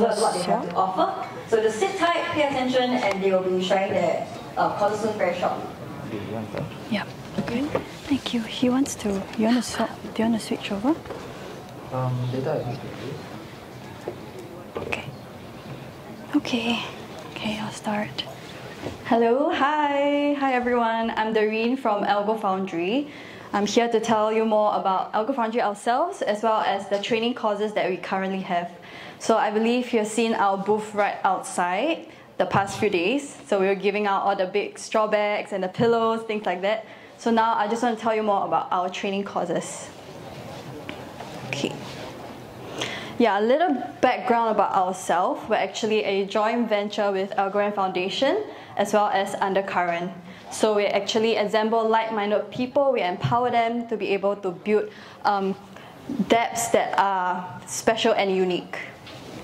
towards what they have to offer. So just sit tight, pay attention, and they will be sharing their uh, courses soon very shortly. Yeah. Okay. Thank you. He wants to. You want to swap? Do you want to switch over? Um, data is Okay. Okay. Okay. I'll start. Hello, hi, hi everyone. I'm Doreen from Algo Foundry. I'm here to tell you more about Algo Foundry ourselves as well as the training courses that we currently have. So I believe you've seen our booth right outside the past few days. So we were giving out all the big straw bags and the pillows, things like that. So now I just want to tell you more about our training courses. Okay. Yeah, a little background about ourselves. We're actually a joint venture with Algorand Foundation as well as Undercurrent. So we actually assemble like-minded people. We empower them to be able to build um, dApps that are special and unique.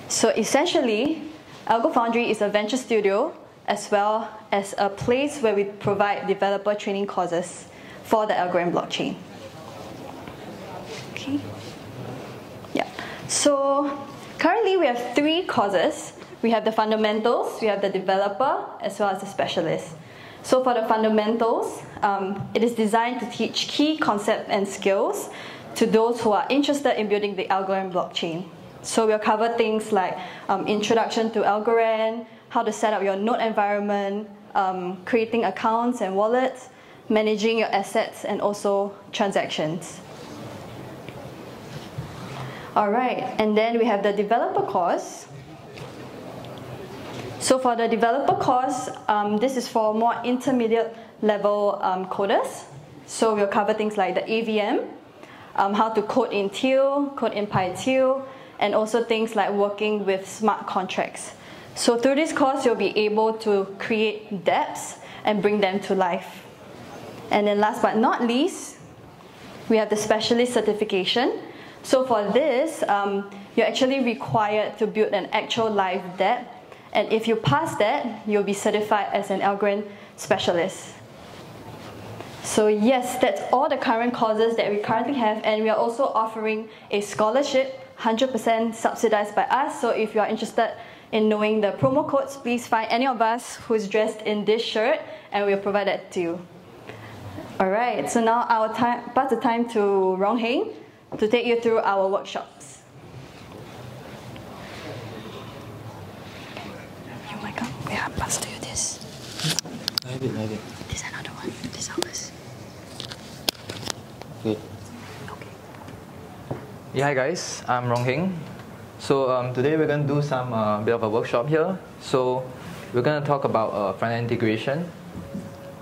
So essentially, Algo Foundry is a venture studio as well as a place where we provide developer training courses for the Algorand blockchain. Okay. Yeah. So currently we have three courses. We have the fundamentals, we have the developer, as well as the specialist. So for the fundamentals, um, it is designed to teach key concepts and skills to those who are interested in building the Algorand blockchain. So we'll cover things like um, introduction to Algorand, how to set up your node environment, um, creating accounts and wallets, managing your assets, and also transactions. All right, and then we have the developer course. So for the developer course, um, this is for more intermediate level um, coders. So we'll cover things like the AVM, um, how to code in Teal, code in PyTeal, and also things like working with smart contracts. So through this course, you'll be able to create dApps and bring them to life. And then last but not least, we have the specialist certification. So for this, um, you're actually required to build an actual live dApp. And if you pass that, you'll be certified as an Algorand specialist. So yes, that's all the current courses that we currently have, and we are also offering a scholarship, 100% subsidized by us. So if you are interested in knowing the promo codes, please find any of us who's dressed in this shirt, and we'll provide that to you. All right, so now I'll time, pass the time to Rong Heng to take you through our workshops. Oh my god. Yeah, pass to you this. I have it, I have it. This another one. This ours. Okay. Yeah, hi guys, I'm Rong Heng. So um, today we're going to do some uh, bit of a workshop here. So we're going to talk about uh, front-end integration,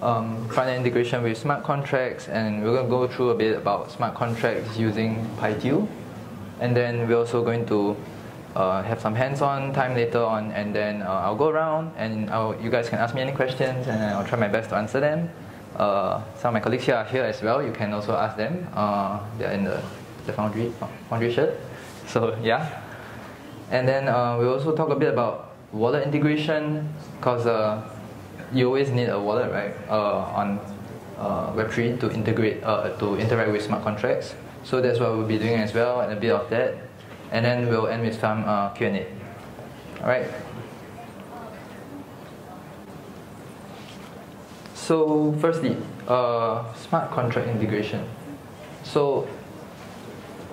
um, front-end integration with smart contracts, and we're going to go through a bit about smart contracts using PyTeal. And then we're also going to uh, have some hands-on time later on, and then uh, I'll go around, and I'll, you guys can ask me any questions, and I'll try my best to answer them. Uh, some of my colleagues here are here as well. You can also ask them. Uh, they're in the, the foundry foundry shirt. So yeah. And then uh, we also talk a bit about wallet integration because uh, you always need a wallet, right, uh, on uh, Web3 to integrate uh, to interact with smart contracts. So that's what we'll be doing as well, and a bit of that. And then we'll end with some uh, Q&A. All right. So firstly, smart contract integration. So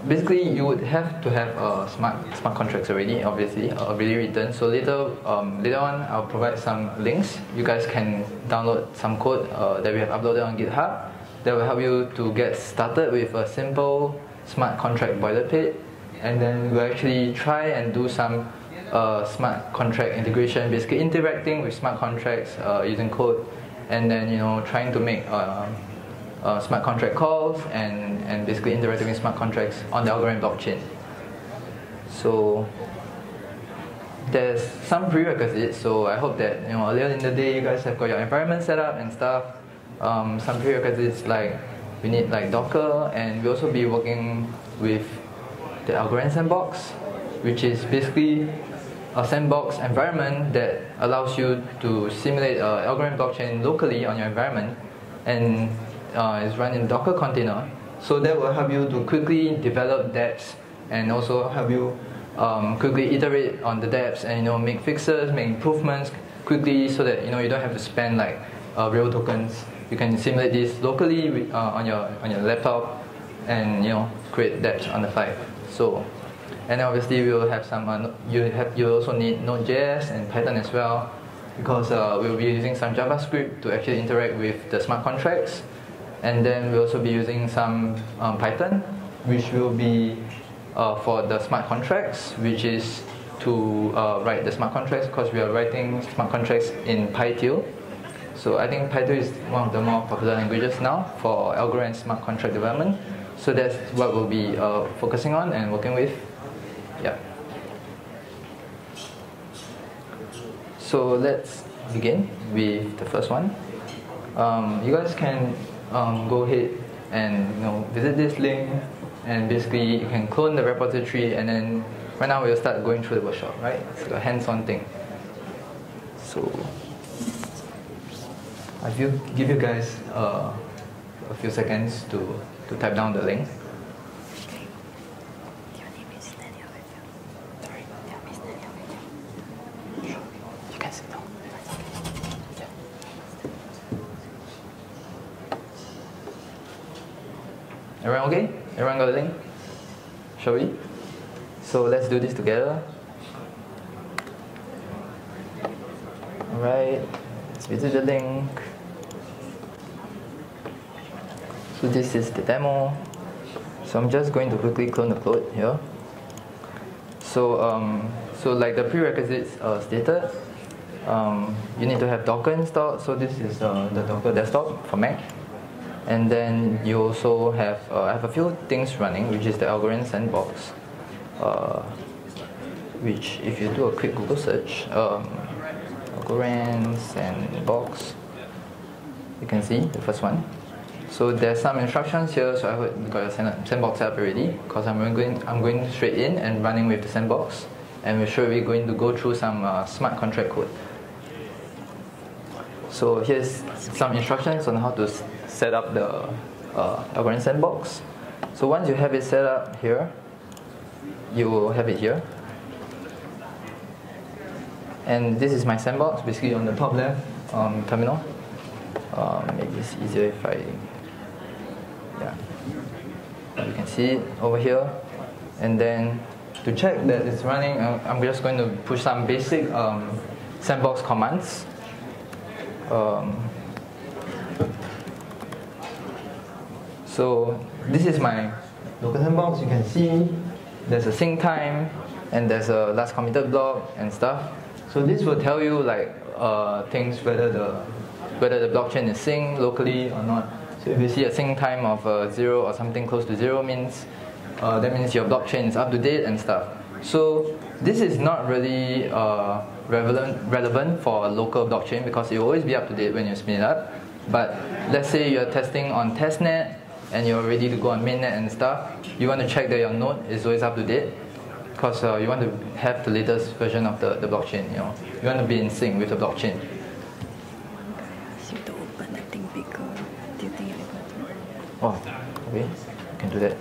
basically you would have to have uh, smart smart contracts already, obviously, uh, already written. So later um, later on, I'll provide some links. You guys can download some code uh, that we have uploaded on GitHub that will help you to get started with a simple smart contract boilerplate, and then we'll actually try and do some uh, smart contract integration, basically interacting with smart contracts uh, using code, and then you know trying to make uh, smart contract calls and, and basically interacting with smart contracts on the Algorand blockchain. So there's some prerequisites. So I hope that you know earlier in the day you guys have got your environment set up and stuff. Um, some prerequisites like we need like Docker, and we also be working with the Algorand sandbox, which is basically a sandbox environment that allows you to simulate uh, Algorand blockchain locally on your environment, and uh, is run in Docker container. So that will help you to quickly develop dApps and also help you um, quickly iterate on the dApps and you know make fixes, make improvements quickly, so that you know you don't have to spend like uh, real tokens. You can simulate this locally uh, on your on your laptop, and you know create dApps on the fly. So, and obviously we will have some. Uh, you have you also need Node.js and Python as well, because uh, we'll be using some JavaScript to actually interact with the smart contracts, and then we'll also be using some um, Python, which will be uh, for the smart contracts, which is to uh, write the smart contracts because we are writing smart contracts in PyTeal. So I think PyTeal is one of the more popular languages now for and smart contract development. So that's what we'll be uh, focusing on and working with. Yeah. So let's begin with the first one. Um, you guys can um, go ahead and you know visit this link and basically you can clone the repository and then right now we'll start going through the workshop, right? It's a hands-on thing. So I will give you guys uh, a few seconds to, to type down the link. Your name is Daniel with you. Sorry. Your name is Daniel with you. You can sit down. Everyone okay? Everyone got the link? Shall we? So let's do this together. Alright, let's visit the link. So this is the demo. So I'm just going to quickly clone the code here. So, um, so like the prerequisites uh, stated, um, you need to have Docker installed. So this is uh, the Docker desktop for Mac. And then you also have, uh, I have a few things running, which is the Algorand Sandbox, uh, which if you do a quick Google search, um, Algorand Sandbox, you can see the first one. So there's some instructions here, so I have got your sandbox set up already, because I'm going, I'm going straight in and running with the sandbox, and we're sure we're going to go through some uh, smart contract code. So here's some instructions on how to set up the uh, Algorand sandbox. So once you have it set up here, you will have it here. And this is my sandbox, basically on the top left um, terminal. Um, maybe it's easier if I, yeah. You can see it over here. And then to check that it's running, I'm just going to push some basic um, sandbox commands. Um, so this is my local sandbox. You can see there's a sync time and there's a last committed block and stuff. So this will tell you like uh, things whether the whether the blockchain is synced locally or not. So if you see a sync time of uh, zero or something close to zero means uh, that means your blockchain is up to date and stuff. So this is not really uh, relevant relevant for a local blockchain because it will always be up to date when you spin it up. But let's say you're testing on testnet and you're ready to go on mainnet and stuff, you want to check that your node is always up to date because uh, you want to have the latest version of the, the blockchain. You know, you want to be in sync with the blockchain. Ask you to open the thing bigger. Do you think you're able to? Oh, okay, you can do that.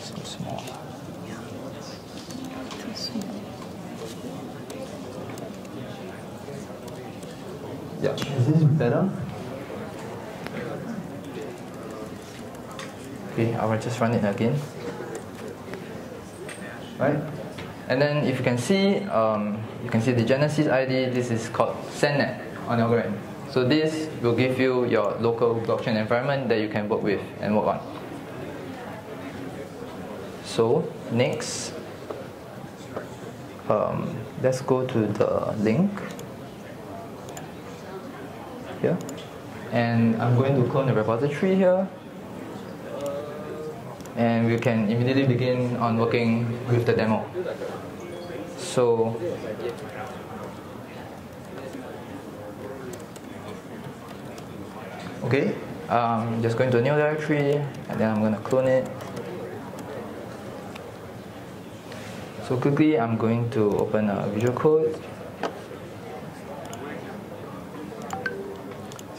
So small. Too small. Yeah. Is this better? I just run it again. Right? And then if you can see, um, you can see the Genesis ID, this is called SandNet on Algorand. So this will give you your local blockchain environment that you can work with and work on. So next, um, let's go to the link here. And I'm going to clone the repository here. And we can immediately begin on working with the demo. So Okay, um, just going to a new directory and then I'm going to clone it. So quickly I'm going to open a Visual Code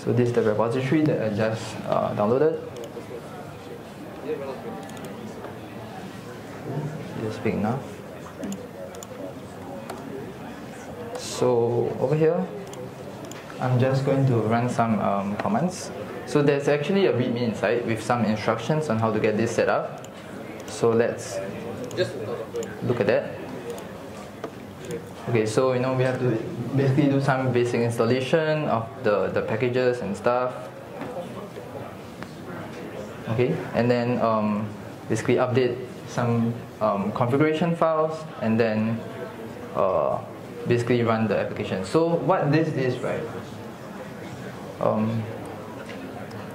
So this is the repository that I just uh, downloaded. Just big enough. So over here, I'm just going to run some um, commands. So there's actually a README inside with some instructions on how to get this set up. So let's look at that. Okay, so you know we have to basically do some basic installation of the, the packages and stuff. Okay, and then um, basically update some um, configuration files and then uh, basically run the application. So what this is, right? Um,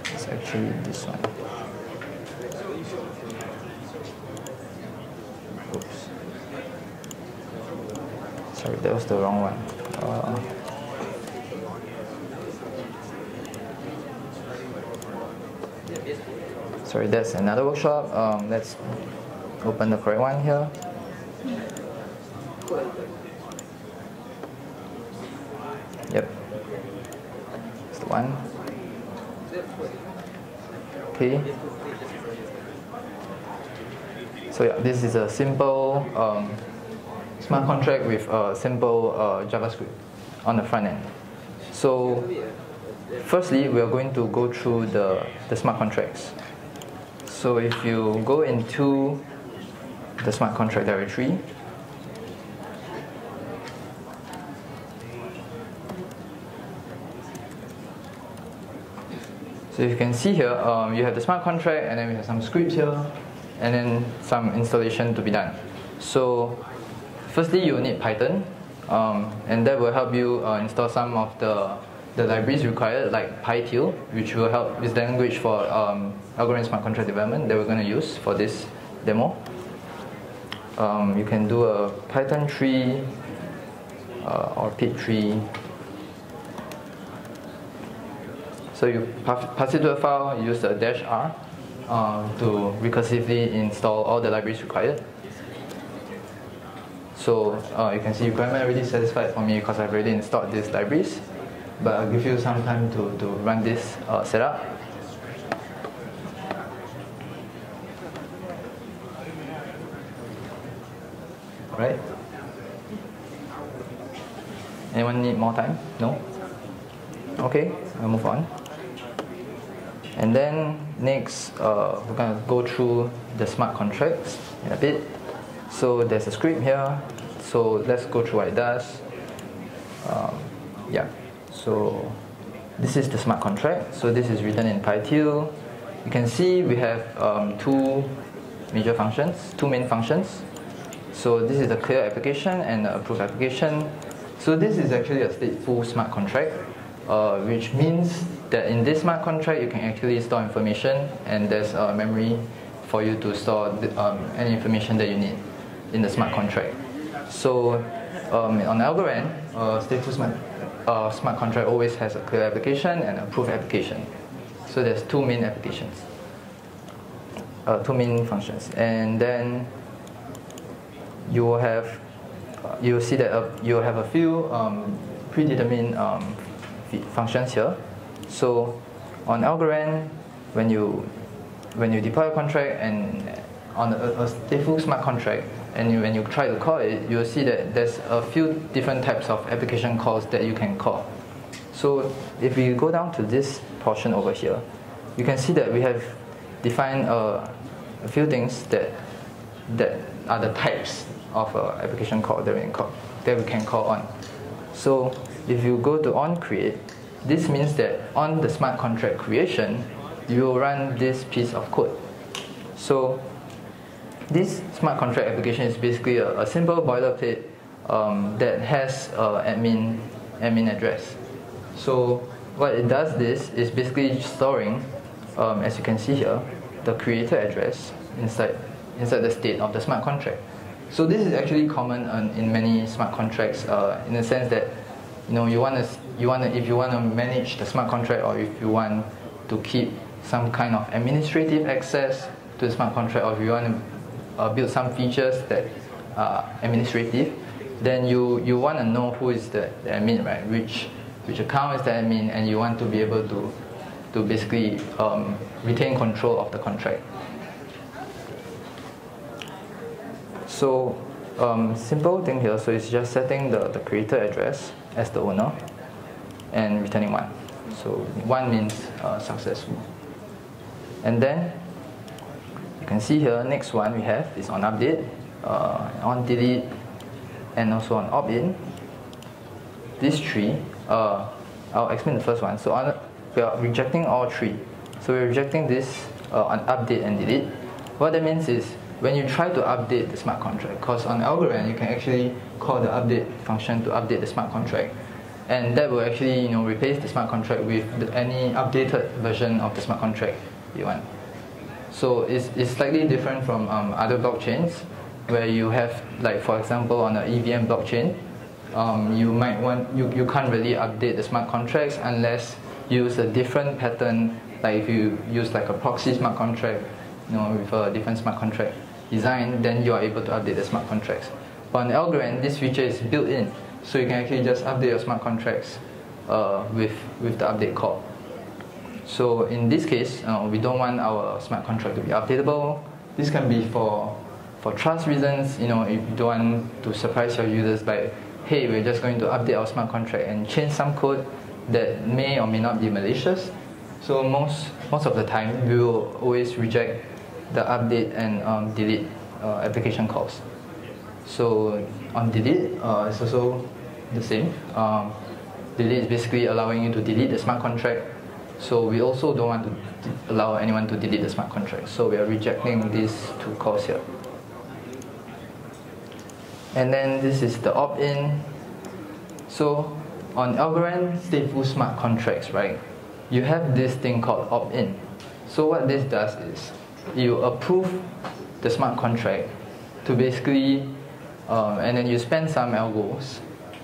it's actually this one. Oops. Sorry, that was the wrong one. Uh, sorry, that's another workshop. Um, let's open the correct one here. Yep. It's the one. Okay. So yeah, this is a simple um, smart contract with a simple uh, JavaScript on the front end. So firstly, we are going to go through the, the smart contracts. So if you go into the smart contract directory, So you can see here, um, you have the smart contract and then we have some scripts here and then some installation to be done. So firstly you'll need Python um, and that will help you uh, install some of the, the libraries required like PyTeal which will help is the language for um, Algorand smart contract development that we're going to use for this demo. Um, you can do a Python3 uh, or pip3 So you pass it to a file, use the dash R uh, to recursively install all the libraries required. So uh, you can see requirement already satisfied for me because I've already installed these libraries. But I'll give you some time to, to run this uh, setup. Right? Anyone need more time? No? Okay, I'll move on. And then next, uh, we're going to go through the smart contracts in a bit. So there's a script here. So let's go through what it does. Um, yeah, so this is the smart contract. So this is written in PyTeal. You can see we have um, two major functions, two main functions. So this is a clear application and a approved application. So this is actually a stateful smart contract, uh, which means that in this smart contract you can actually store information and there's a memory for you to store the, um, any information that you need in the smart contract. So um, on Algorand, uh, stateful smart, uh, smart contract always has a clear application and a proof application. So there's two main applications, uh, two main functions, and then you will have uh, you will see that uh, you will have a few um, predetermined um, functions here. So on Algorand, when you when you deploy a contract and on a, a stateful smart contract, and you, when you try to call it, you'll see that there's a few different types of application calls that you can call. So if we go down to this portion over here, you can see that we have defined uh, a few things that that are the types of uh, application call that we can call that we can call on. So if you go to on create, this means that on the smart contract creation, you will run this piece of code. So this smart contract application is basically a, a simple boilerplate um, that has an admin, admin address. So what it does this is basically storing, um, as you can see here, the creator address inside, inside the state of the smart contract. So this is actually common in many smart contracts uh, in the sense that you know you want to you want to if you want to manage the smart contract or if you want to keep some kind of administrative access to the smart contract or if you want to uh, build some features that are administrative then you you want to know who is the, the admin right which which account is the admin, and you want to be able to, to basically um, retain control of the contract. So um, simple thing here, so it's just setting the, the creator address as the owner and returning one. So one means uh, successful. And then you can see here, next one we have is on update, uh, on delete, and also on opt-in. These three, uh, I'll explain the first one. So on, we are rejecting all three. So we're rejecting this uh, on update and delete. What that means is when you try to update the smart contract, because on Algorand you can actually call the update function to update the smart contract, and that will actually you know replace the smart contract with the, any updated version of the smart contract you want. So it's, it's slightly different from um, other blockchains where you have like for example on the EVM blockchain, um, you might want you, you can't really update the smart contracts unless you use a different pattern. Like if you use like a proxy smart contract you know with a different smart contract design then you are able to update the smart contracts. But on Algorand this feature is built in so you can actually just update your smart contracts uh, with, with the update call so in this case uh, we don't want our smart contract to be updatable. This can be for for trust reasons you know if you don't want to surprise your users by hey we're just going to update our smart contract and change some code that may or may not be malicious so most most of the time we will always reject the update and um, delete uh, application calls. So on delete, uh, it's also the same. Um, delete is basically allowing you to delete the smart contract. So we also don't want to allow anyone to delete the smart contract. So we are rejecting these two calls here. And then this is the opt-in. So on Algorand stateful smart contracts, right, you have this thing called opt-in. So what this does is you approve the smart contract to basically, um, and then you spend some algos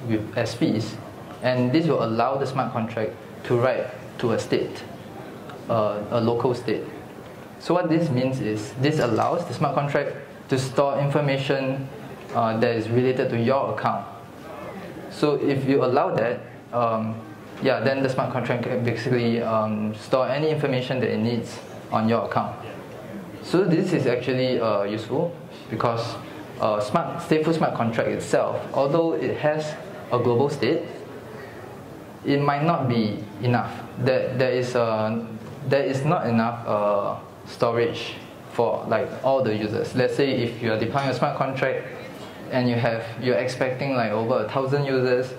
with as fees, and this will allow the smart contract to write to a state, uh, a local state. So what this means is this allows the smart contract to store information uh, that is related to your account. So if you allow that, um, yeah, then the smart contract can basically um, store any information that it needs on your account. So this is actually uh, useful because uh, smart stateful smart contract itself, although it has a global state, it might not be enough. There, there is a, there is not enough uh, storage for like all the users. Let's say if you are deploying a smart contract and you have you're expecting like over a thousand users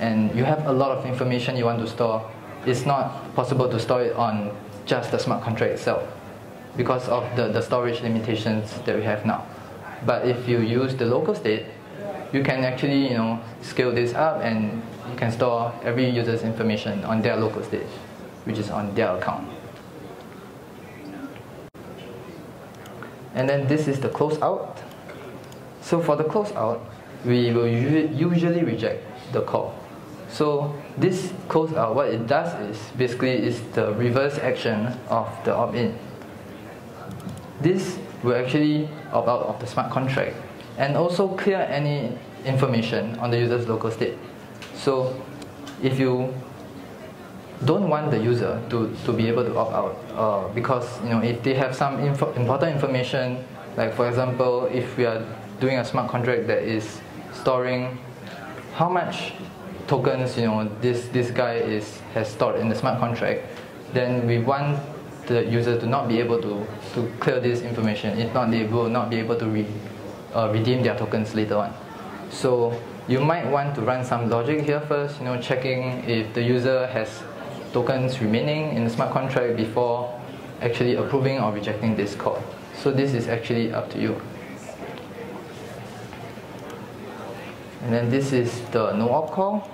and you have a lot of information you want to store, it's not possible to store it on just the smart contract itself because of the, the storage limitations that we have now. But if you use the local state, you can actually you know scale this up and you can store every user's information on their local state, which is on their account. And then this is the closeout. So for the closeout, we will usually reject the call. So this closeout, what it does is basically is the reverse action of the opt-in. This will actually opt out of the smart contract and also clear any information on the user's local state. So if you don't want the user to, to be able to opt out uh, because you know if they have some info, important information like for example if we are doing a smart contract that is storing how much tokens you know this this guy is has stored in the smart contract then we want the user to not be able to, to clear this information. If not, they will not be able to re, uh, redeem their tokens later on. So you might want to run some logic here first, you know, checking if the user has tokens remaining in the smart contract before actually approving or rejecting this call. So this is actually up to you. And then this is the no op call.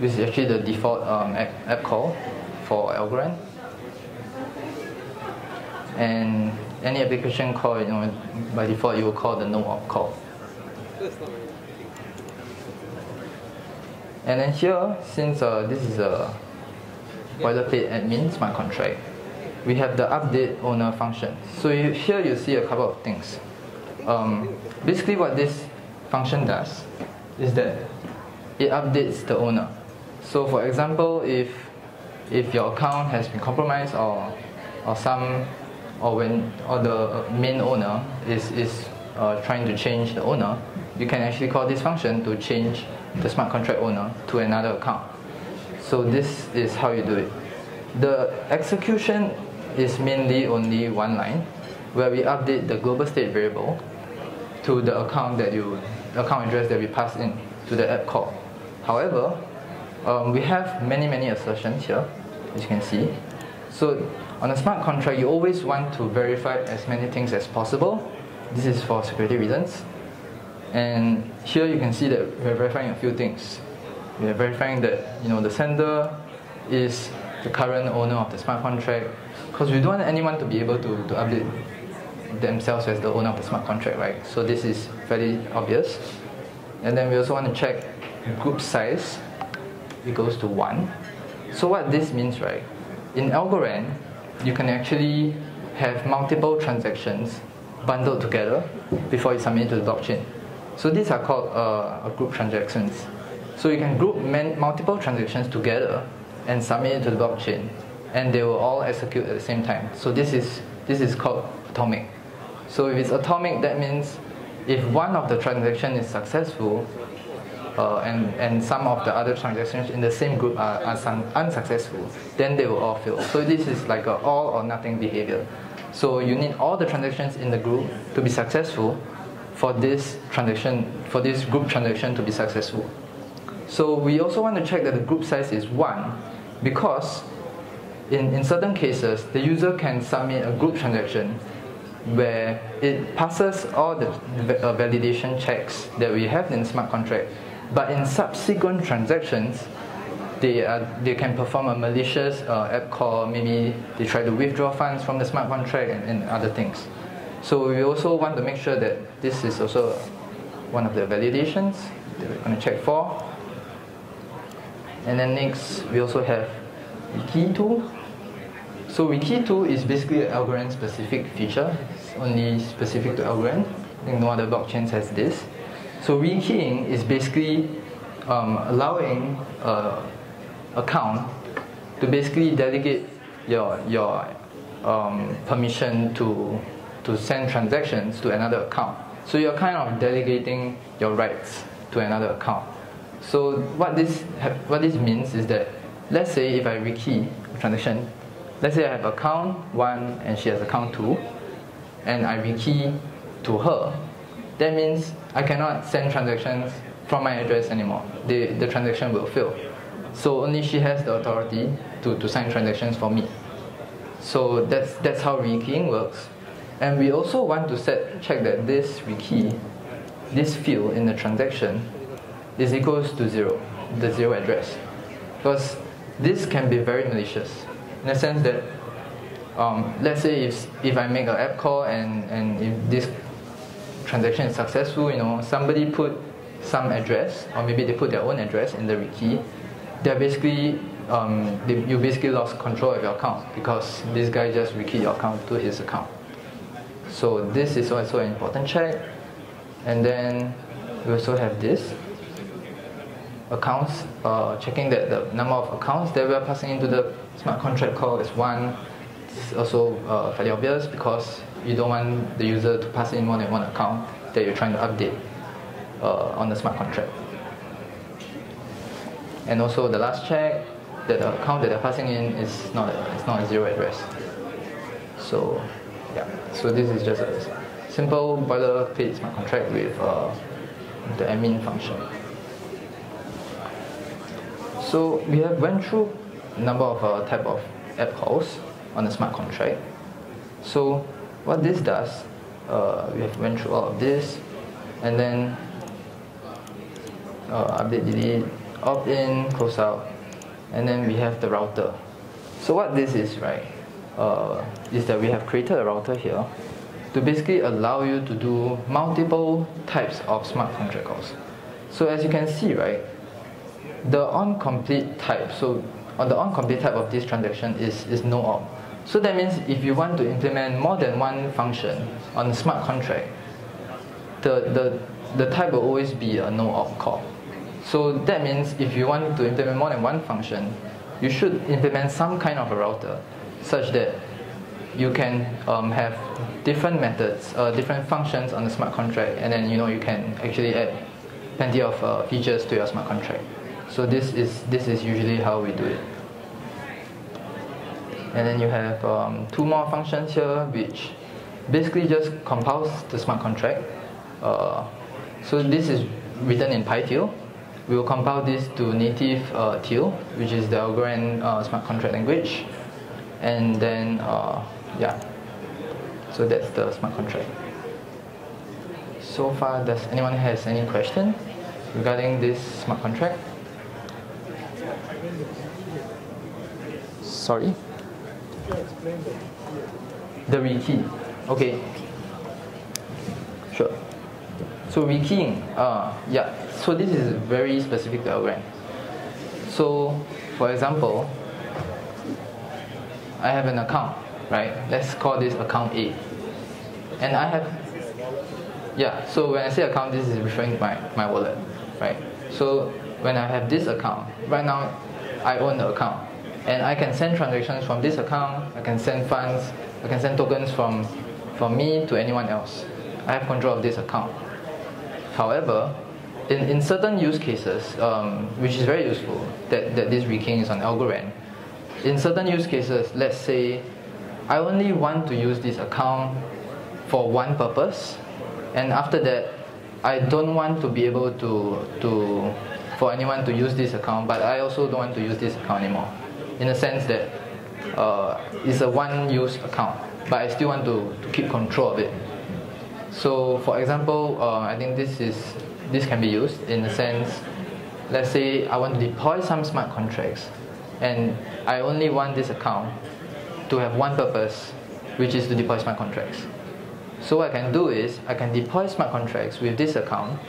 This is actually the default um, app, app call for Algorand and any application call, you know, by default you will call the no op call. And then here, since uh, this is a boilerplate admin smart contract, we have the update owner function. So you, here you see a couple of things. Um, basically what this function does is that it updates the owner. So for example, if if your account has been compromised or or some or when or the main owner is is uh, trying to change the owner, you can actually call this function to change the smart contract owner to another account. So this is how you do it. The execution is mainly only one line where we update the global state variable to the account that you account address that we pass in to the app call. However, um, we have many many assertions here, as you can see. So on a smart contract, you always want to verify as many things as possible. This is for security reasons. And here you can see that we're verifying a few things. We're verifying that you know the sender is the current owner of the smart contract, because we don't want anyone to be able to, to update themselves as the owner of the smart contract, right? So this is fairly obvious. And then we also want to check group size equals to 1. So what this means, right? In Algorand, you can actually have multiple transactions bundled together before you submit to the blockchain. So these are called uh, group transactions. So you can group multiple transactions together and submit it to the blockchain, and they will all execute at the same time. So this is this is called atomic. So if it's atomic, that means if one of the transactions is successful, and, and some of the other transactions in the same group are, are unsuccessful, then they will all fail. So this is like a all or nothing behavior. So you need all the transactions in the group to be successful for this transaction, for this group transaction to be successful. So we also want to check that the group size is 1 because in, in certain cases, the user can submit a group transaction where it passes all the uh, validation checks that we have in smart contract but in subsequent transactions, they, uh, they can perform a malicious uh, app call, maybe they try to withdraw funds from the smart contract and, and other things. So we also want to make sure that this is also one of the validations that we're going to check for. And then next, we also have RekeyTo. So RekeyTo is basically an Algorand specific feature. It's only specific to Algorand. I think no other blockchains has this. So rekeying is basically um, allowing uh, account to basically delegate your your um, permission to to send transactions to another account. So you're kind of delegating your rights to another account. So what this what this means is that let's say if I rekey a transaction, let's say I have account one and she has account two, and I rekey to her, that means I cannot send transactions from my address anymore. The, the transaction will fail. So only she has the authority to, to sign transactions for me. So that's, that's how rekeying works. And we also want to set check that this rekey, this field in the transaction, is equals to zero, the zero address. Because this can be very malicious in the sense that um, let's say if, if I make an app call and, and if this transaction is successful, you know, somebody put some address, or maybe they put their own address in the rekey, they're basically, um, they, you basically lost control of your account because this guy just rekeyed your account to his account. So this is also an important check. And then we also have this accounts, uh, checking that the number of accounts that we are passing into the smart contract call is one. It's also uh, fairly obvious because you don't want the user to pass in more than one account that you're trying to update uh, on the smart contract. And also the last check that the account that they're passing in is not a, it's not a zero address. So yeah, so this is just a simple boilerplate smart contract with uh, the admin function. So we have went through a number of uh, type of app calls on the smart contract. So what this does, uh, we have went through all of this, and then uh, update, delete, opt in, close out, and then we have the router. So what this is, right, uh, is that we have created a router here to basically allow you to do multiple types of smart contract calls. So as you can see, right, the on-complete type, so on the on-complete type of this transaction is, is no op. So that means if you want to implement more than one function on a smart contract, the, the, the type will always be a no op call. So that means if you want to implement more than one function, you should implement some kind of a router such that you can um, have different methods, uh, different functions on the smart contract, and then you know you can actually add plenty of uh, features to your smart contract. So this is this is usually how we do it. And then you have um, two more functions here, which basically just compiles the smart contract. Uh, so this is written in PyTeal. We will compile this to native uh, Teal, which is the Algorand uh, smart contract language. And then, uh, yeah, so that's the smart contract. So far, does anyone has any question regarding this smart contract? Sorry? The rekey. Okay. Sure. So rekeying, uh, yeah. So this is very specific to Algorand. So, for example, I have an account, right? Let's call this account A. And I have, yeah, so when I say account, this is referring to my, my wallet, right? So when I have this account, right now I own the account. And I can send transactions from this account, I can send funds, I can send tokens from, from me to anyone else. I have control of this account. However, in, in certain use cases, um, which is very useful, that, that this rekeying is on Algorand, in certain use cases, let's say I only want to use this account for one purpose, and after that, I don't want to be able to, to for anyone to use this account, but I also don't want to use this account anymore. In the sense that uh, it's a one-use account, but I still want to, to keep control of it. So, for example, uh, I think this is this can be used in the sense, let's say I want to deploy some smart contracts, and I only want this account to have one purpose, which is to deploy smart contracts. So what I can do is I can deploy smart contracts with this account,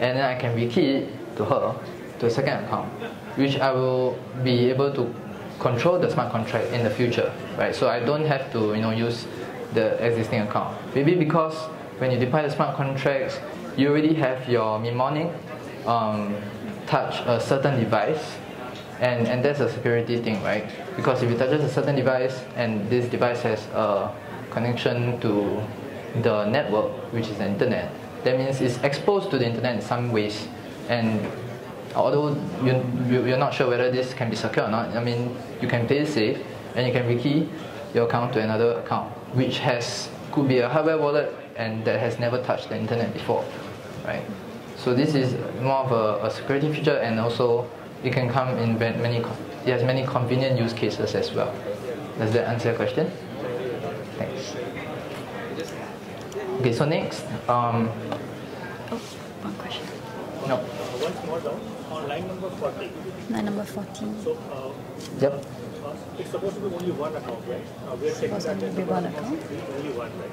and then I can rekey it to her to a second account, which I will be able to control the smart contract in the future, right? So I don't have to you know use the existing account. Maybe because when you deploy the smart contracts, you already have your mnemonic um, touch a certain device, and, and that's a security thing, right? Because if it touches a certain device and this device has a connection to the network, which is the internet, that means it's exposed to the internet in some ways. And although you, you're not sure whether this can be secure or not, I mean, you can play it safe and you can rekey your account to another account, which has could be a hardware wallet and that has never touched the internet before, right? So this is more of a, a security feature and also it can come in many, it has many convenient use cases as well. Does that answer your question? Thanks. Okay, so next, um, Oh, one question. no, more down, on line number 40. Line number 14. So uh, yep, uh, it's supposed to be only one account, right? Uh, we are taking that to as be the account? only one, right?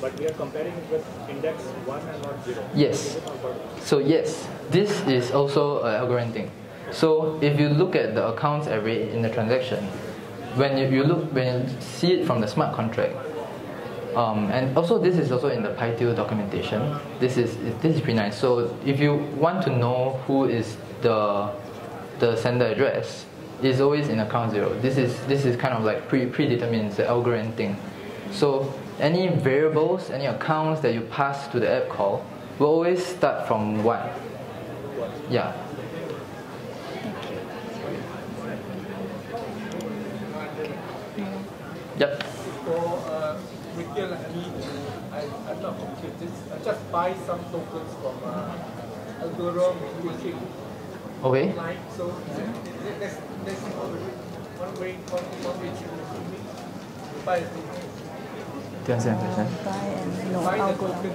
But we are comparing it with index 1 and not 0. Yes. Is it on purpose? So yes, this is also an Algorand thing. So if you look at the accounts array in the transaction, when you, you look when you see it from the smart contract, um, and also this is also in the PyTeal documentation. This is this is pretty nice. So if you want to know who is the the sender address, is always in account zero. This is this is kind of like pre predetermined the Algorand thing. So any variables, any accounts that you pass to the app call will always start from one. Yeah. Yep. For retail, I need, I, I'm not okay, just, I just buy some tokens from uh, Algorand using Okay. online, so that's, that's one way, one, one way to to buy the token. Do you understand? Buy and no Buy the Algorand. token.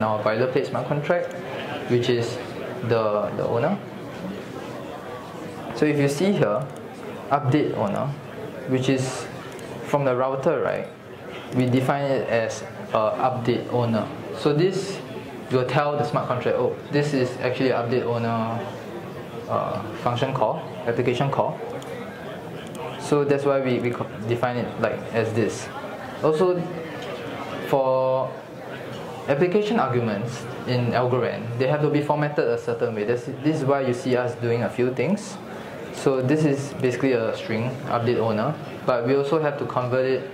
Now boilerplate smart contract, which is the, the owner. So if you see here, update owner, which is from the router, right? We define it as update owner. So this will tell the smart contract, oh, this is actually update owner uh, function call, application call. So that's why we, we define it like as this. Also, for application arguments in Algorand, they have to be formatted a certain way. This, this is why you see us doing a few things. So this is basically a string, update owner, but we also have to convert it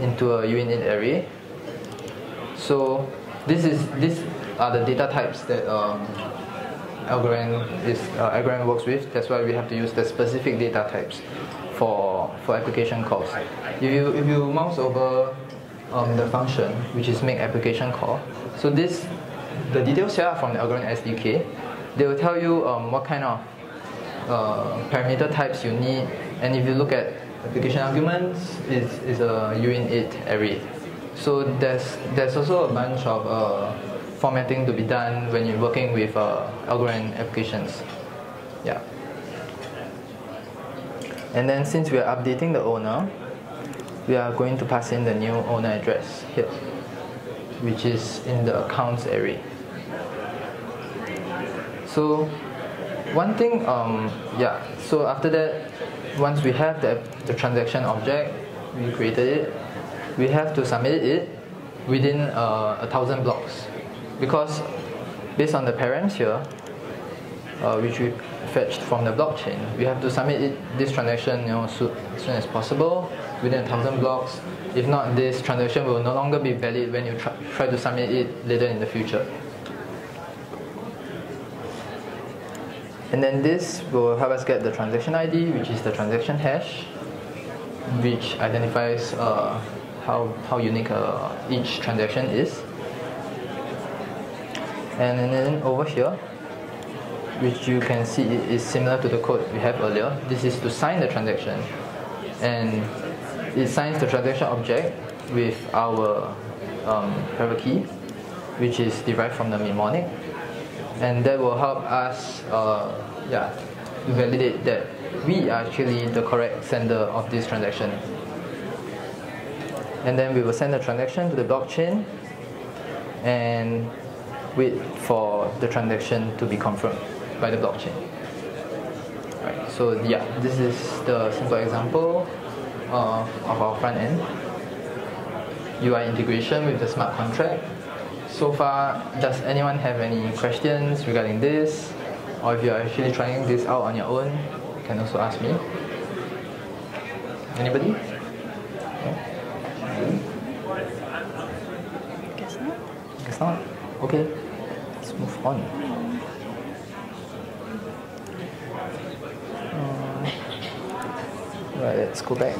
into a uinit array. So this is these are the data types that um, is uh, works with. That's why we have to use the specific data types for for application calls. If you if you mouse over um, the function which is make application call, so this the details here are from the Algorand SDK. They will tell you um, what kind of uh, parameter types you need, and if you look at application arguments, is is a uinit array. So there's there's also a bunch of uh, formatting to be done when you're working with uh, Algorand applications. Yeah. And then since we are updating the owner, we are going to pass in the new owner address here, which is in the accounts array. So one thing, um, yeah, so after that, once we have the, the transaction object, we created it, we have to submit it within uh, a thousand blocks because based on the params here, uh, which we fetched from the blockchain, we have to submit it, this transaction you know, so, as soon as possible within a thousand blocks. If not, this transaction will no longer be valid when you try, try to submit it later in the future. And then this will help us get the transaction ID, which is the transaction hash, which identifies uh, how, how unique uh, each transaction is. And then over here, which you can see is similar to the code we have earlier. This is to sign the transaction. And it signs the transaction object with our um, private key, which is derived from the mnemonic. And that will help us uh, yeah, validate that we are actually the correct sender of this transaction. And then we will send the transaction to the blockchain and wait for the transaction to be confirmed by the blockchain. Right, so yeah, this is the simple example uh, of our front end. UI integration with the smart contract. So far, does anyone have any questions regarding this? Or if you're actually trying this out on your own, you can also ask me. Anybody? No? Guess not. Guess not? Okay, let's move on. Uh, right, let's go back.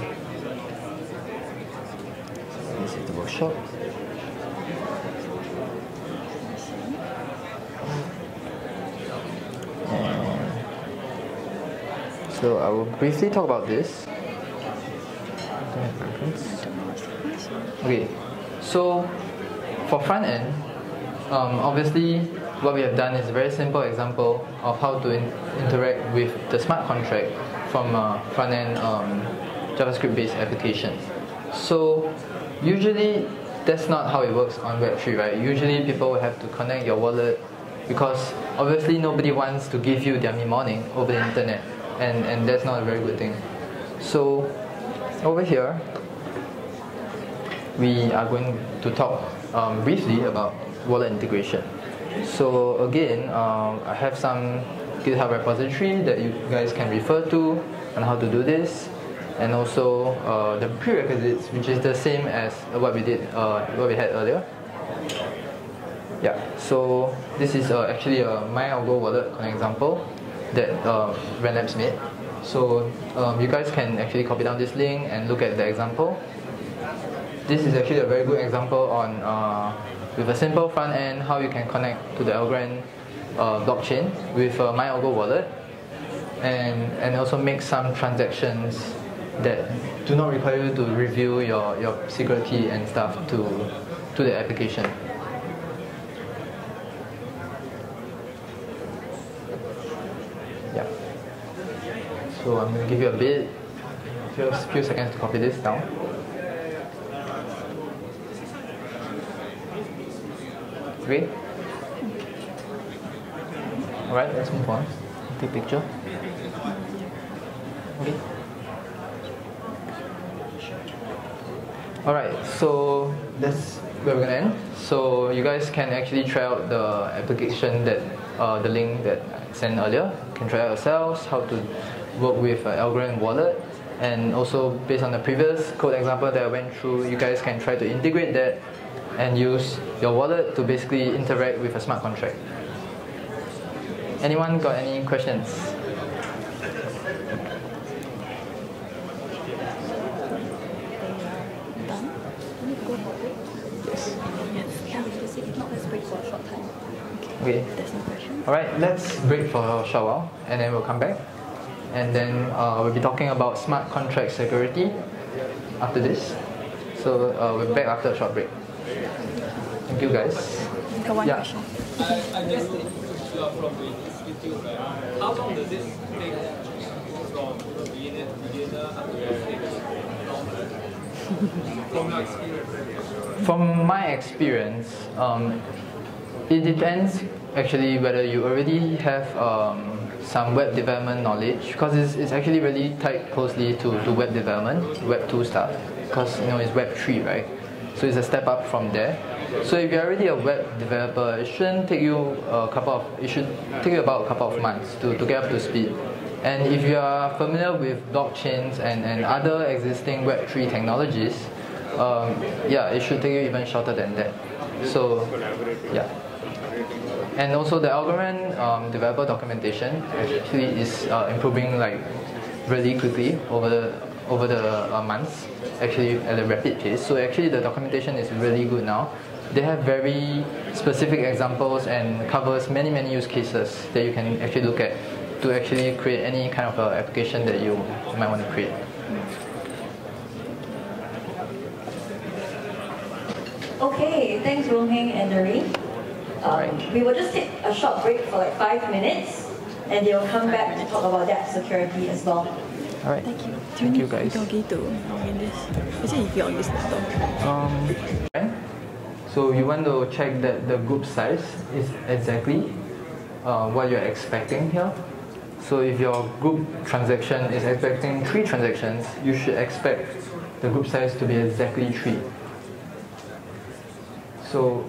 This is the workshop. So I will briefly talk about this. Okay, so for front end, um, obviously what we have done is a very simple example of how to in- interact with the smart contract from a front end um, JavaScript based application. So usually that's not how it works on Web3, right? Usually people have to connect your wallet because obviously nobody wants to give you their mnemonic over the internet and, and that's not a very good thing. So over here, we are going to talk um, briefly about wallet integration. So again, um, I have some GitHub repository that you guys can refer to on how to do this, and also uh, the prerequisites, which is the same as what we did, uh, what we had earlier. Yeah. So this is uh, actually a MyAlgo wallet an example that uh, Rand Labs made. So um, you guys can actually copy down this link and look at the example this is actually a very good example on uh, with a simple front end how you can connect to the Algorand uh, blockchain with a MyAlgo wallet and and also make some transactions that do not require you to reveal your, your secret key and stuff to to the application. So I'm gonna give you a bit few, few seconds to copy this down. Okay. Alright, let's move on. Take picture. Okay. Alright, so let's where we're gonna end. So you guys can actually try out the application that uh, the link that I sent earlier. You can try out yourselves how to work with uh, Algorand wallet. And also based on the previous code example that I went through, you guys can try to integrate that and use your wallet to basically interact with a smart contract. Anyone got any questions? Okay. Alright, let's break for a short while and then we'll come back. And then uh, we'll be talking about smart contract security after this. So uh, we're back after a short break. Thank you guys. Got one Yeah. question. I, I guess you are from the institute, right? How long does this take from beginner, beginner up to? From your experience. From my experience, um, it depends actually whether you already have um, some web development knowledge because it's, it's actually really tied closely to, to web development, web 2 stuff because you know it's web 3 right? So it's a step up from there. So if you're already a web developer it shouldn't take you a couple of it should take you about a couple of months to, to get up to speed. And if you are familiar with blockchains and, and other existing web 3 technologies um, yeah it should take you even shorter than that. So yeah and also the Algorand um, developer documentation actually is uh, improving like really quickly over the over the uh, months actually at a rapid pace. So actually the documentation is really good now. They have very specific examples and covers many many use cases that you can actually look at to actually create any kind of uh, application that you might want to create. Okay, thanks Rong Heng and Doreen. Um, Alright. we will just take a short break for like five minutes and they'll come back to talk about that security as well. all right Thank you. Do you Thank you, guys. doggy to in this? Is it if you're on this laptop? Um, okay. So you want to check that the group size is exactly uh, what you're expecting here. So if your group transaction is expecting three transactions, you should expect the group size to be exactly three. So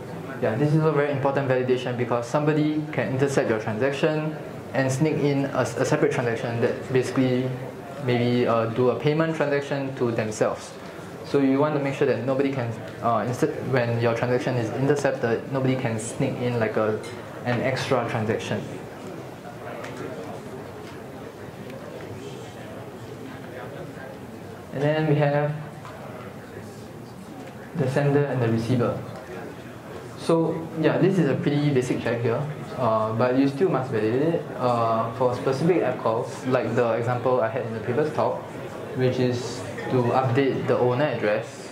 yeah, this is a very important validation because somebody can intercept your transaction and sneak in a, a separate transaction that basically maybe uh, do a payment transaction to themselves. So you want to make sure that nobody can, uh, instead when your transaction is intercepted, nobody can sneak in like a an extra transaction. And then we have the sender and the receiver. So yeah, this is a pretty basic check here, uh, but you still must validate it uh, for specific app calls, like the example I had in the previous talk, which is to update the owner address.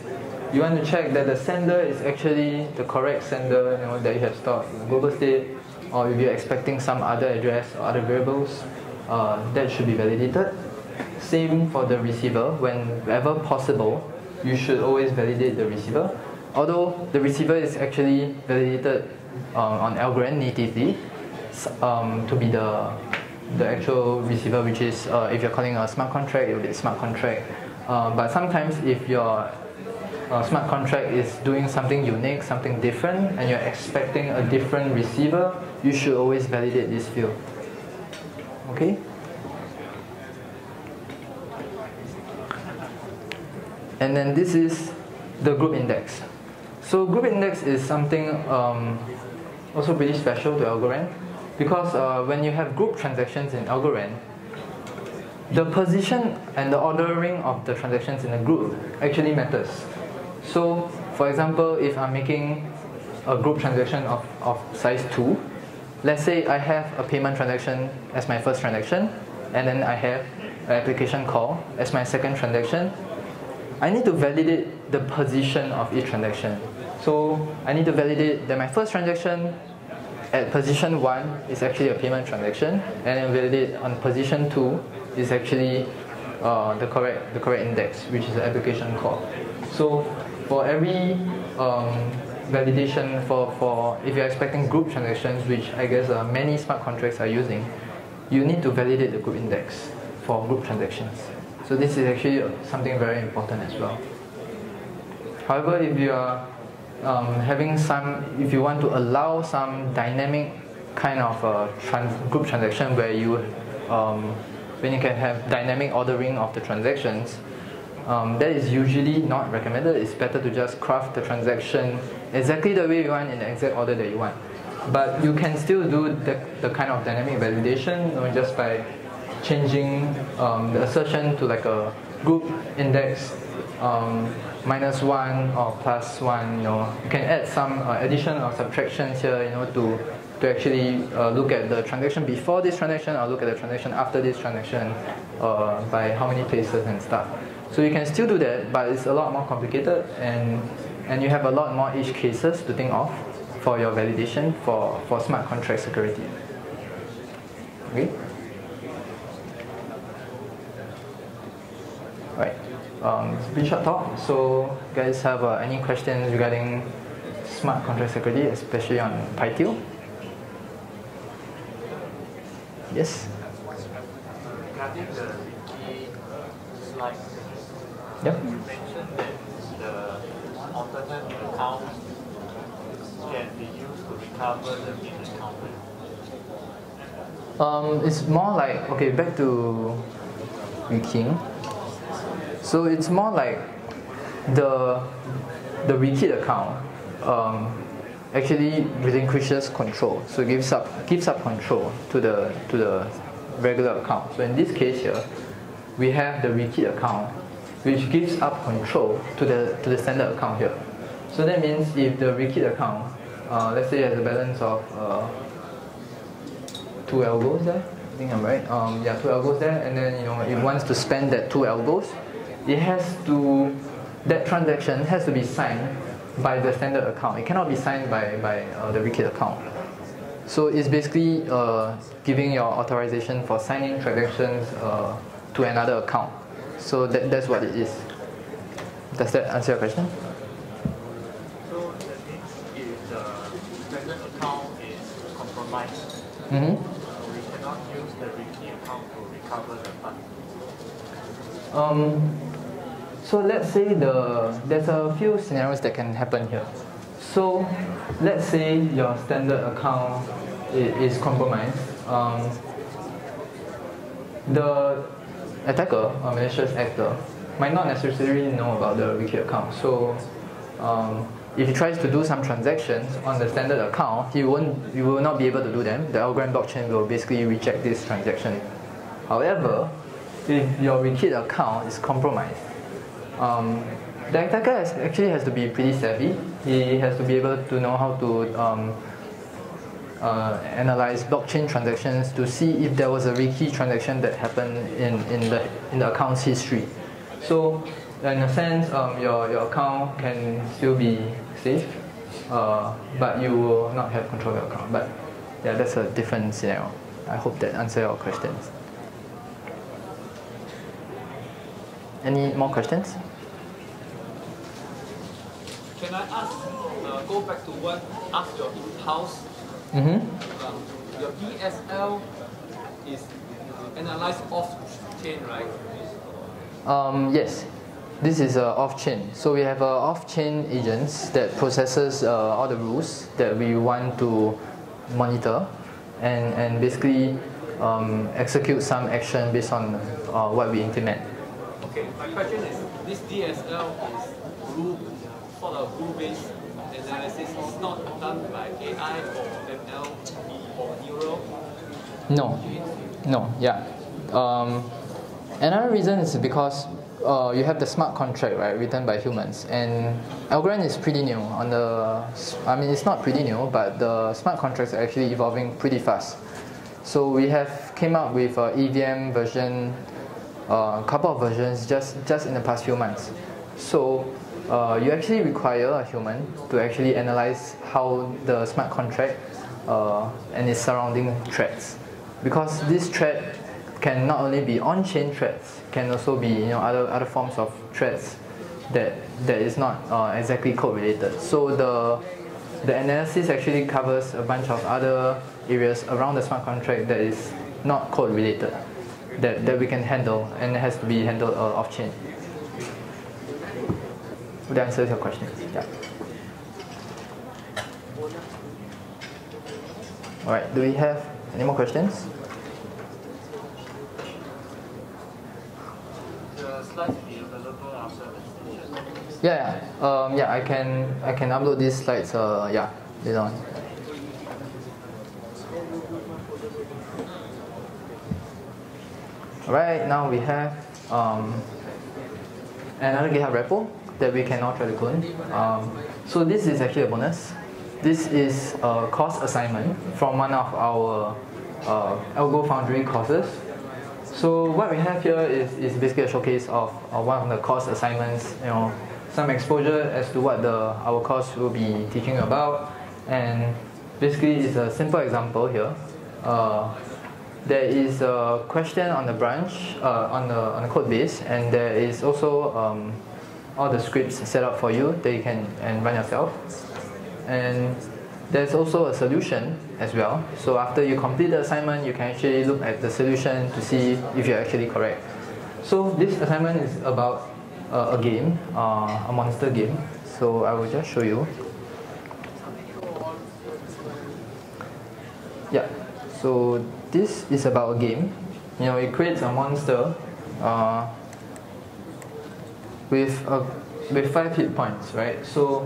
You want to check that the sender is actually the correct sender you know, that you have stored in global state, or if you're expecting some other address or other variables, uh, that should be validated. Same for the receiver, whenever possible, you should always validate the receiver. Although the receiver is actually validated um, on Algorand natively um, to be the the actual receiver, which is uh, if you're calling a smart contract, it will be a smart contract. Uh, but sometimes if your uh, smart contract is doing something unique, something different, and you're expecting a different receiver, you should always validate this field. Okay? And then this is the group index. So group index is something um, also pretty special to Algorand because uh, when you have group transactions in Algorand, the position and the ordering of the transactions in a group actually matters. So for example, if I'm making a group transaction of, of size 2, let's say I have a payment transaction as my first transaction, and then I have an application call as my second transaction, I need to validate the position of each transaction. So I need to validate that my first transaction at position 1 is actually a payment transaction, and then validate on position 2 is actually uh, the correct the correct index, which is the application call. So for every um, validation for, for if you're expecting group transactions, which I guess uh, many smart contracts are using, you need to validate the group index for group transactions. So this is actually something very important as well. However, if you are um, having some, if you want to allow some dynamic kind of a trans group transaction where you, um, when you can have dynamic ordering of the transactions, um, that is usually not recommended. It's better to just craft the transaction exactly the way you want in the exact order that you want. But you can still do the, the kind of dynamic validation you know, just by changing um, the assertion to like a group index um, minus one or plus one. You know, you can add some uh, addition or subtraction here. You know, to to actually uh, look at the transaction before this transaction or look at the transaction after this transaction uh, by how many places and stuff. So you can still do that, but it's a lot more complicated and and you have a lot more edge cases to think of for your validation for, for smart contract security. Okay? Right. Um, it's been short talk. So, guys have uh, any questions regarding smart contract security, especially on PyTeal? Yes. Regarding the rekey slide, Yep. you mentioned that the alternate account can be used to recover the main account. Um, it's more like okay, back to rekeying. So it's more like the the rekeyed account um, actually relinquishes control. So gives up gives up control to the to the regular account. So in this case here, we have the rekeyed account, which gives up control to the to the standard account here. So that means if the rekeyed account, uh, let's say has a balance of uh, two algos there. I think I'm right. Um, yeah, two algos there, and then you know it wants to spend that two algos. It has to that transaction has to be signed by the standard account. It cannot be signed by by uh, the rekeyed account. So it's basically uh, giving your authorization for signing transactions uh, to another account. So that, that's what it is. Does that answer your question? So that means if the standard account is compromised, Mm-hmm. we cannot use the rekey account to recover the fund. Um, so let's say the there's a few scenarios that can happen here. So let's say your standard account is, is compromised. Um, the attacker or malicious actor might not necessarily know about the rekey account. So um, if he tries to do some transactions on the standard account, he won't, he will not be able to do them. The Algorand blockchain will basically reject this transaction. However, if your rekeyed account is compromised, um, the attacker has, actually has to be pretty savvy. He has to be able to know how to um, uh, analyze blockchain transactions to see if there was a Rekey transaction that happened in, in, the, in the account's history. So in a sense, um, your, your account can still be safe, uh, but you will not have control of your account. But yeah, that's a different scenario. I hope that answers your questions. Any more questions? Can I ask, uh, go back to what, ask your in-house, Mm-hmm. um, your ESL is analyzed off-chain, right? Um, yes, this is uh, off-chain. So we have uh, off-chain agents that processes uh, all the rules that we want to monitor, and and basically um, execute some action based on uh, what we implement. Okay, my question is, this DSL is rule, sort of rule-based analysis. It's not done by AI or ML or neural. No, no, yeah. Um, another reason is because uh, you have the smart contract, right, written by humans, and Algorand is pretty new. On the, I mean, it's not pretty new, but the smart contracts are actually evolving pretty fast. So we have came up with a AVM version, a uh, couple of versions just just in the past few months. So uh, you actually require a human to actually analyze how the smart contract uh, and its surrounding threats. because this thread can not only be on-chain threads, can also be you know other other forms of threats that that is not uh, exactly code related. So the the analysis actually covers a bunch of other areas around the smart contract that is not code related that, that we can handle and has to be handled uh, off chain. Would answer your question? Yeah. Alright, do we have any more questions? Yeah, yeah. Um, yeah, I can I can upload these slides. Uh, yeah, later on. Alright, now we have um, another GitHub repo that we can now try to clone. Um, so this is actually a bonus. This is a course assignment from one of our uh, Algo Foundry courses. So what we have here is, is basically a showcase of uh, one of the course assignments, you know, some exposure as to what the our course will be teaching about, and basically it's a simple example here. Uh, there is a question on the branch, uh, on the on the code base, and there is also um, all the scripts set up for you that you can and run yourself. And there's also a solution as well. So after you complete the assignment, you can actually look at the solution to see if you're actually correct. So this assignment is about uh, a game, uh, a monster game. So I will just show you. Yeah. So this is about a game. You know, it creates a monster uh, with a with five hit points, right? So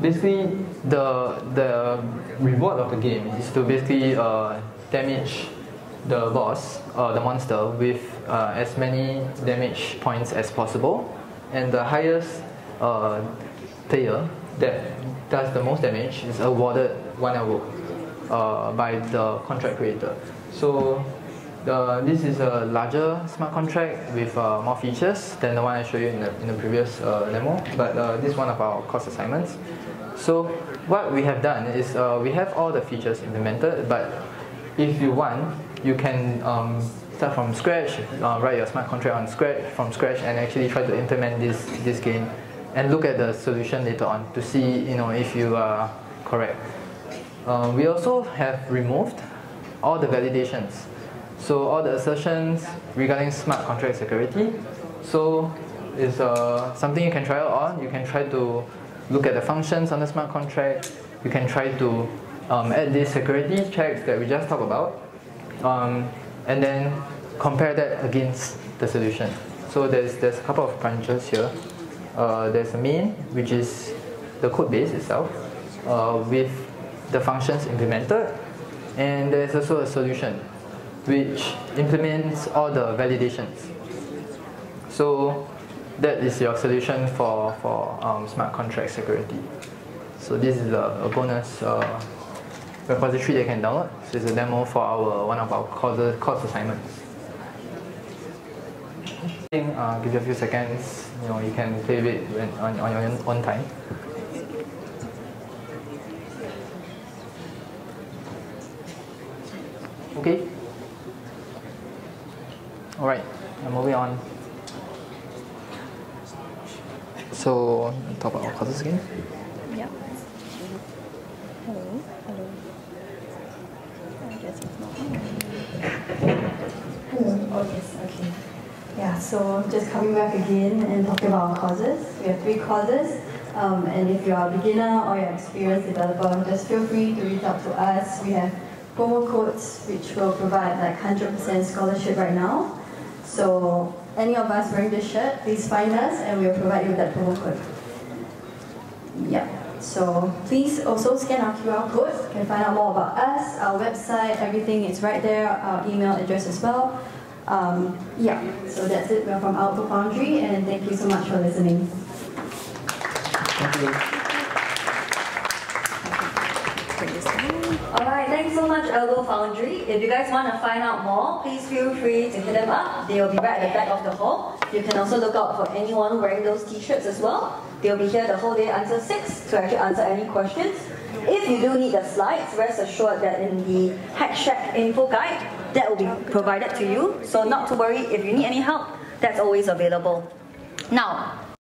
basically, the the reward of the game is to basically uh, damage the boss, uh, the monster, with uh, as many damage points as possible, and the highest uh, player that does the most damage is awarded one award uh, by the contract creator. So the, this is a larger smart contract with uh, more features than the one I showed you in the, in the previous uh, demo, but uh, this is one of our course assignments. So what we have done is uh, we have all the features implemented, but if you want, you can um, start from scratch, uh, write your smart contract on scratch from scratch, and actually try to implement this this game, and look at the solution later on to see you know if you are correct. Uh, we also have removed all the validations. So all the assertions regarding smart contract security. So it's uh, something you can try out on. You can try to look at the functions on the smart contract. You can try to um, add these security checks that we just talked about. Um, and then compare that against the solution. So there's, there's a couple of branches here. Uh, there's a main, which is the code base itself, uh, with the functions implemented. And there's also a solution, which implements all the validations. So that is your solution for, for um, smart contract security. So this is a, a bonus uh, repository they can download. So it's a demo for our one of our courses, course assignments. Uh, give you a few seconds. You know, you can play with it when, on, on your own time. Okay. All right. I'm moving on. So talk about our courses again. Yep. Hello. Hello. I guess it's not. Hello. Oh, yes, okay. Yeah, so just coming back again and talking about our courses. We have three courses. Um, and if you're a beginner or you're an experienced developer, just feel free to reach out to us. We have promo codes which will provide like 100% scholarship right now. So any of us wearing this shirt, please find us and we'll provide you with that promo code. Yeah. So please also scan our QR code. You can find out more about us, our website, everything is right there, our email address as well. Um, yeah, so that's it. We're from Algo Foundry and thank you so much for listening. Thank you. Thanks so much Algo Foundry. If you guys want to find out more, please feel free to hit them up. They'll be right at the back of the hall. You can also look out for anyone wearing those t-shirts as well. They'll be here the whole day until 6 to actually answer any questions. If you do need the slides, rest assured that in the Hack info guide, that will be provided to you. So not to worry, if you need any help, that's always available. Now,